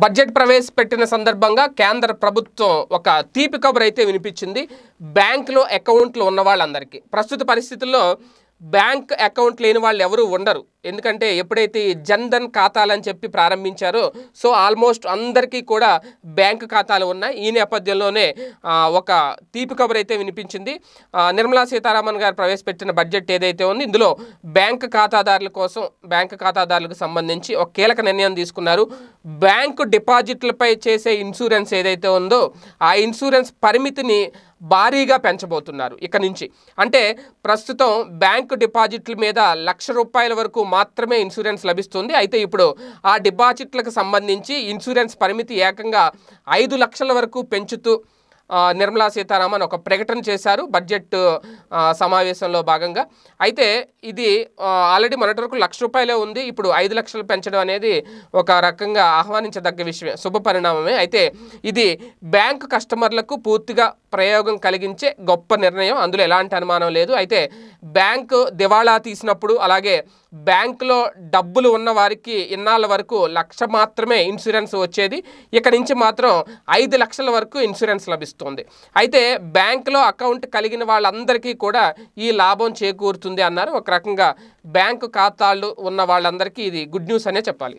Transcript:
Budget ప్రవేశపెట్టిన సందర్భంగా కేంద్ర ప్రభుత్వం ఒక తీపి కబురు అయితే వినిపించింది. బ్యాంకులో అకౌంట్లు ఉన్న వాళ్ళందరికీ. ప్రస్తుత పరిస్థితుల్లో బ్యాంక్ అకౌంట్ లేని వాళ్ళు ఎవరు ఉండరు. ఎందుకంటే ఎప్పుడైతే జన్ధన్ ఖాతాలని చెప్పి ప్రారంభించారో సో ఆల్మోస్ట్ అందరికీ కూడా బ్యాంక్ ఖాతాలు ఉన్నాయి. ఈ నేపథ్యంలోనే ఒక తీపి కబురు అయితే వినిపించింది. నిర్మలా సీతారామన్ గారు ప్రవేశపెట్టిన బడ్జెట్ ఏదైతే ఉంది ఇందులో బ్యాంక్ ఖాతాదారుల కోసం బ్యాంక్ ఖాతాదారులకు సంబంధించి ఒక కీలక నిర్ణయం తీసుకున్నారు. బ్యాంకు డిపాజిట్లపై చేసే ఇన్సూరెన్స్ ఏదైతే ఉందో ఆ ఇన్సూరెన్స్ పరిమితిని భారీగా పెంచబోతున్నారు ఇక నుంచి. అంటే ప్రస్తుతం బ్యాంకు డిపాజిట్ల మీద లక్ష రూపాయల వరకు మాత్రమే ఇన్సూరెన్స్ లభిస్తుంది. అయితే ఇప్పుడు ఆ డిపాజిట్లకు సంబంధించి ఇన్సూరెన్స్ పరిమితి ఏకంగా ఐదు లక్షల వరకు పెంచుతూ నిర్మలా సీతారామన్ ఒక ప్రకటన చేశారు బడ్జెట్ సమావేశంలో భాగంగా. అయితే ఇది ఆల్రెడీ మొన్నటి వరకు లక్ష రూపాయలే ఉంది. ఇప్పుడు ఐదు లక్షలు పెంచడం అనేది ఒక రకంగా ఆహ్వానించదగ్గ విషయమే శుభ పరిణామమే. అయితే ఇది బ్యాంక్ కస్టమర్లకు పూర్తిగా ప్రయోగం కలిగించే గొప్ప నిర్ణయం. అందులో ఎలాంటి అనుమానం లేదు. అయితే బ్యాంకు దివాళా తీసినప్పుడు అలాగే బ్యాంకులో డబ్బులు ఉన్న వారికి ఇన్నాళ్ళ వరకు లక్ష మాత్రమే ఇన్సూరెన్స్ వచ్చేది. ఇక నుంచి మాత్రం ఐదు లక్షల వరకు ఇన్సూరెన్స్ లభిస్తుంది అయితే బ్యాంకులో అకౌంట్ కలిగిన వాళ్ళందరికీ కూడా ఈ లాభం చేకూరుతుంది అన్నారు. ఒక రకంగా బ్యాంకు ఖాతాలు ఉన్న వాళ్ళందరికీ ఇది గుడ్ న్యూస్ అనే చెప్పాలి.